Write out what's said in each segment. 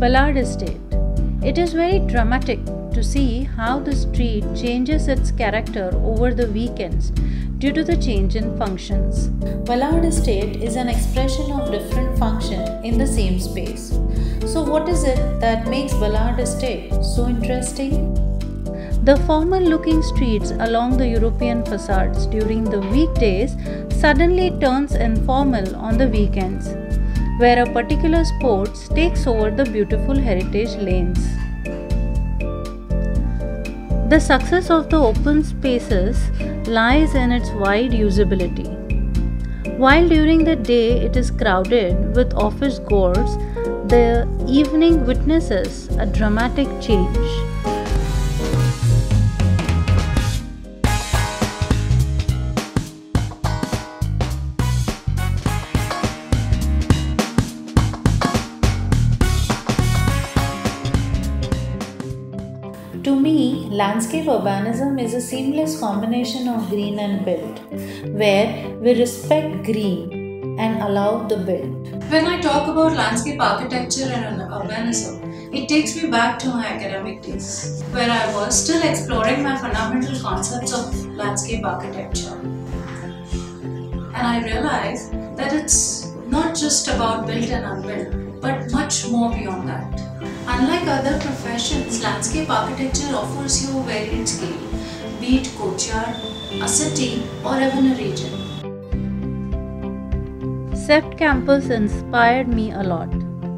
Ballard Estate. It is very dramatic to see how the street changes its character over the weekends due to the change in functions. Ballard Estate is an expression of different function in the same space. So what is it that makes Ballard Estate so interesting? The formal looking streets along the European facades during the weekdays suddenly turns informal on the weekends where a particular sports takes over the beautiful heritage lanes. The success of the open spaces lies in its wide usability. While during the day it is crowded with office goers, the evening witnesses a dramatic change. To me, landscape urbanism is a seamless combination of green and built, where we respect green and allow the built. When I talk about landscape architecture and urbanism, it takes me back to my academic days, where I was still exploring my fundamental concepts of landscape architecture. And I realized that it's not just about built and unbuilt, but much more beyond that. Unlike other professions, landscape architecture offers you a varied scale, be it courtyard, a city, or even a region. CEPT campus inspired me a lot.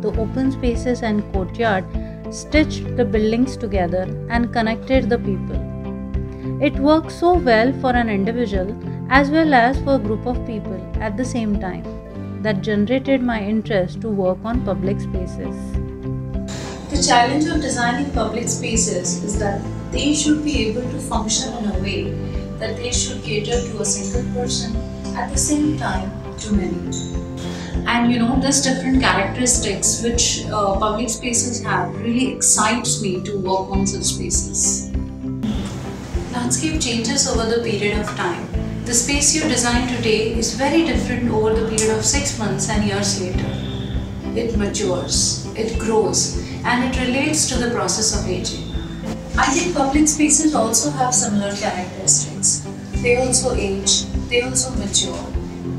The open spaces and courtyard stitched the buildings together and connected the people. It worked so well for an individual as well as for a group of people at the same time that generated my interest to work on public spaces. The challenge of designing public spaces is that they should be able to function in a way that they should cater to a single person at the same time to many. And you know, this different characteristics which uh, public spaces have really excites me to work on such spaces. Landscape changes over the period of time. The space you design today is very different over the period of six months and years later. It matures, it grows, and it relates to the process of aging. I think public spaces also have similar characteristics. They also age, they also mature,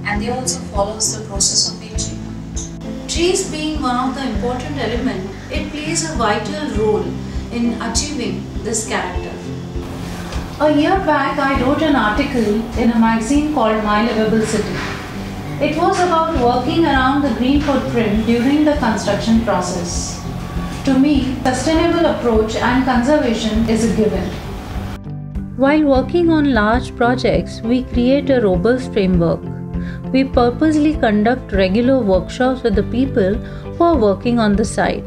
and they also follows the process of aging. Trees being one of the important element, it plays a vital role in achieving this character. A year back, I wrote an article in a magazine called My Livable City. It was about working around the green footprint during the construction process. To me, sustainable approach and conservation is a given. While working on large projects, we create a robust framework. We purposely conduct regular workshops with the people who are working on the site.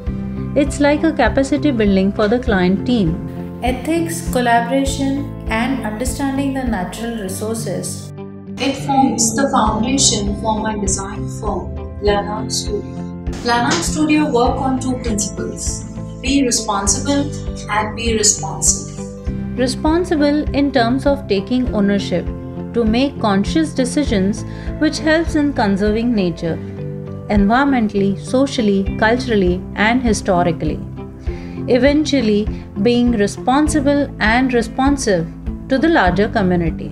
It's like a capacity building for the client team. Ethics, collaboration, and understanding the natural resources. It forms the foundation for my design firm, Lanarch Studio. Lanarch Studio work on two principles be responsible and be responsive. Responsible in terms of taking ownership to make conscious decisions which helps in conserving nature environmentally, socially, culturally and historically. Eventually being responsible and responsive to the larger community.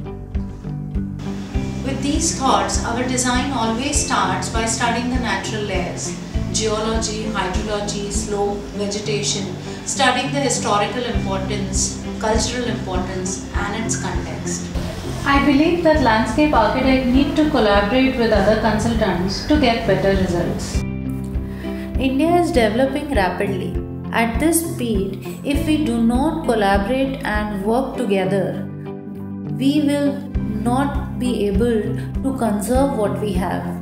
With these thoughts, our design always starts by studying the natural layers geology, hydrology, slope, vegetation, studying the historical importance, cultural importance, and its context. I believe that landscape architects need to collaborate with other consultants to get better results. India is developing rapidly. At this speed, if we do not collaborate and work together, we will not be able to conserve what we have.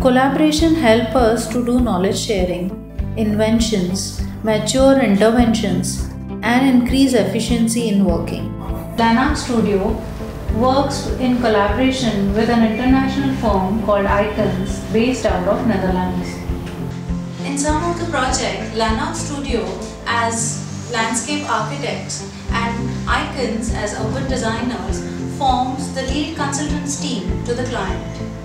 Collaboration helps us to do knowledge sharing, inventions, mature interventions, and increase efficiency in working. Lanarch Studio works in collaboration with an international firm called Icons based out of Netherlands. In some of the projects, Lanarch Studio as landscape architects and Icons as urban designers forms the lead consultants team to the client.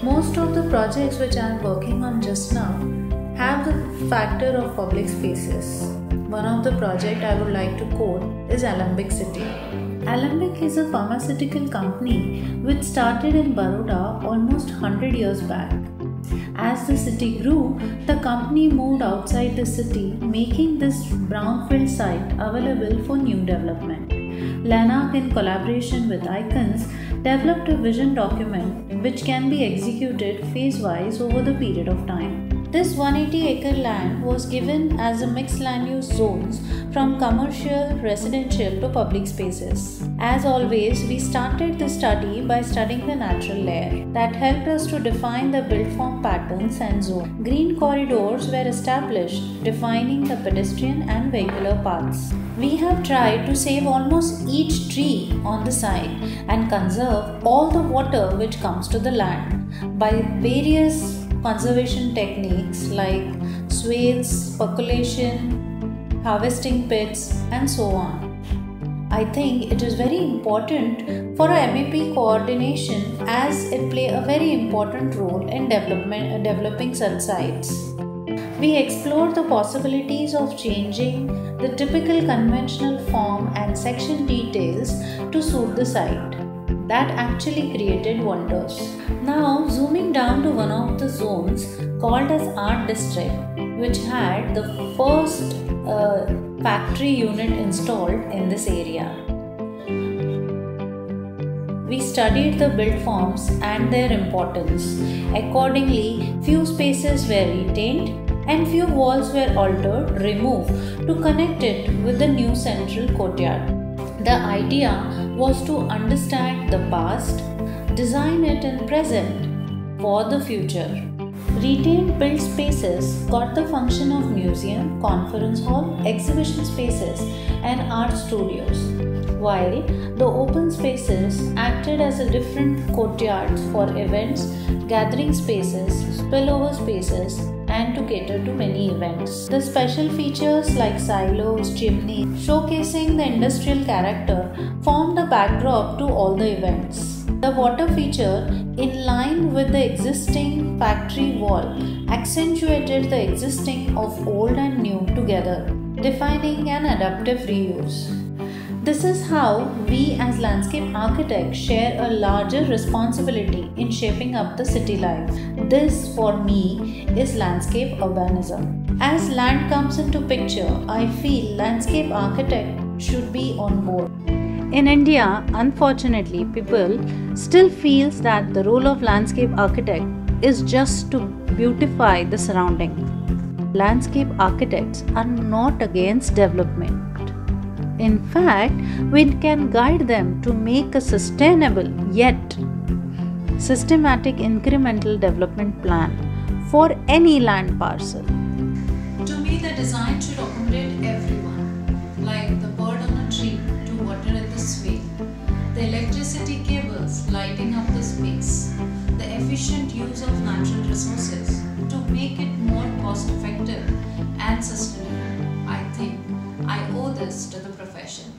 Most of the projects which I am working on just now have the factor of public spaces. One of the project I would like to quote is Alembic City. Alembic is a pharmaceutical company which started in Baroda almost 100 years back. As the city grew, the company moved outside the city, making this brownfield site available for new development. Lanarch, in collaboration with Icons, developed a vision document which can be executed phase wise over the period of time. This 180 acre land was given as a mixed land use zones from commercial, residential to public spaces. As always, we started the study by studying the natural layer that helped us to define the built form patterns and zone. Green corridors were established defining the pedestrian and vehicular paths. We have tried to save almost each tree on the site and conserve all the water which comes to the land by various conservation techniques like swales, percolation, harvesting pits, and so on. I think it is very important for a MEP coordination as it play a very important role in development, uh, developing such sites. We explore the possibilities of changing the typical conventional form and section details to suit the site that actually created wonders. Now, zooming down to one of the zones called as Art District, which had the first uh, factory unit installed in this area. We studied the build forms and their importance. Accordingly, few spaces were retained and few walls were altered, removed to connect it with the new central courtyard. The idea was to understand the past, design it in present for the future. Retained built spaces got the function of museum, conference hall, exhibition spaces, and art studios, while the open spaces acted as a different courtyards for events, gathering spaces, spillover spaces, and to cater to many events. The special features like silos, chimneys, showcasing the industrial character formed a backdrop to all the events. The water feature, in line with the existing factory wall, accentuated the existing of old and new together, defining an adaptive reuse. This is how we as landscape architects share a larger responsibility in shaping up the city life. This for me is landscape urbanism. As land comes into picture, I feel landscape architect should be on board. In India, unfortunately, people still feels that the role of landscape architect is just to beautify the surrounding. Landscape architects are not against development in fact, we can guide them to make a sustainable yet systematic incremental development plan for any land parcel. To me, the design should accommodate everyone, like the bird on a tree to water at the swale, the electricity cables lighting up the space, the efficient use of natural resources to make it more cost effective and sustainable session.